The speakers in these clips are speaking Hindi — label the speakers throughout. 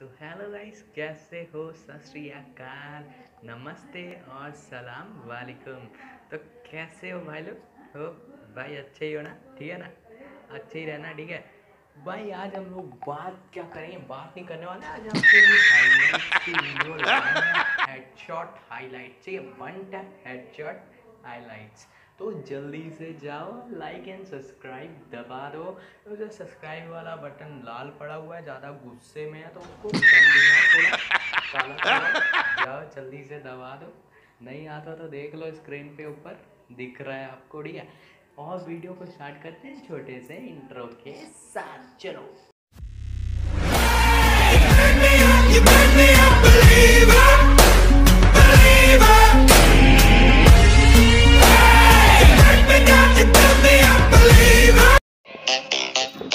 Speaker 1: तो हेलो गाइस कैसे हो? सत नमस्ते और सलाम वालेकुम। तो कैसे हो भाई लोग? हो भाई अच्छे ही हो ना? ठीक है ना? अच्छे ही रहना, ठीक है? भाई, आज हम लोग बात क्या करेंगे? बात नहीं करने वाले आज हम हेडशॉट हाईलाइट चाहिए वन टैप हेडशॉट हाईलाइट्स तो जल्दी से जाओ लाइक एंड सब्सक्राइब दबा दो। तो जो सब्सक्राइब वाला बटन लाल पड़ा हुआ है, ज़्यादा गुस्से में है तो उसको जाओ, जल्दी से दबा दो। नहीं आता तो देख लो स्क्रीन पे ऊपर। दिख रहा है आपको, ठीक है? और वीडियो को स्टार्ट करते हैं छोटे से इंट्रो के साथ। चलो।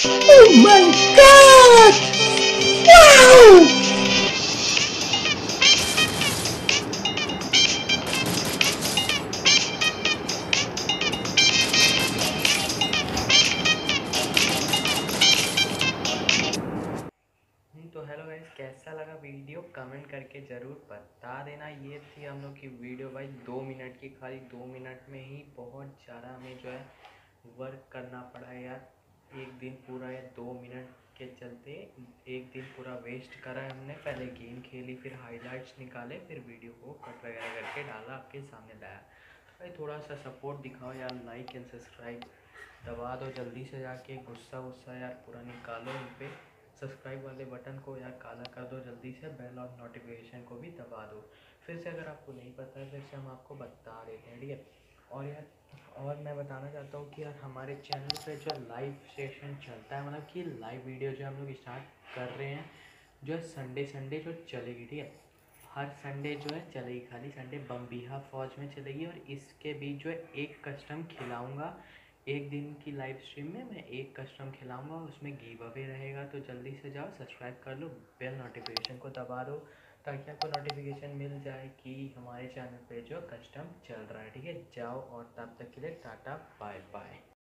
Speaker 2: Oh my god! Wow!
Speaker 1: हम्म, तो हेलो गाइस कैसा लगा वीडियो कमेंट करके ज़रूर बता देना ये थी हम लोग की वीडियो भाई दो मिनट की खाली दो मिनट में ही बहुत ज़्यादा हमें जो है वर्क करना पड़ा यार एक दिन पूरा या दो मिनट के चलते एक दिन पूरा वेस्ट करा हमने। पहले गेम खेली, फिर हाइलाइट्स निकाले, फिर वीडियो को कट वगैरह करके डाला आपके सामने लाया। तो भाई थोड़ा सा सपोर्ट दिखाओ यार लाइक एंड सब्सक्राइब दबा दो जल्दी से जाके गुस्सा वुस्सा यार, पूरा निकालो उन पर सब्सक्राइब वाले बटन को यार काला कर दो जल्दी से बेल और नोटिफिकेशन को भी दबा दो। फिर से अगर आपको नहीं पता है, फिर से हम आपको बता देते हैं ठीक है और यार और मैं बताना चाहता हूँ कि यार हमारे चैनल पे जो लाइव सेशन चलता है मतलब कि लाइव वीडियो जो हम लोग स्टार्ट कर रहे हैं, जो है संडे संडे जो चलेगी, ठीक है? हर संडे जो है चलेगी खाली। संडे बम्बिहा फौज में चलेगी और इसके बीच जो है एक कस्टम खिलाऊँगा। एक दिन की लाइव स्ट्रीम में मैं एक कस्टम खिलाऊँगा उसमें गिव अवे रहेगा। तो जल्दी से जाओ सब्सक्राइब कर लो बेल नोटिफिकेशन को दबा दो। ताकि आपको नोटिफिकेशन मिल जाए कि हमारे चैनल पे जो कस्टम चल रहा है, ठीक है? जाओ और तब तक के लिए टाटा बाय बाय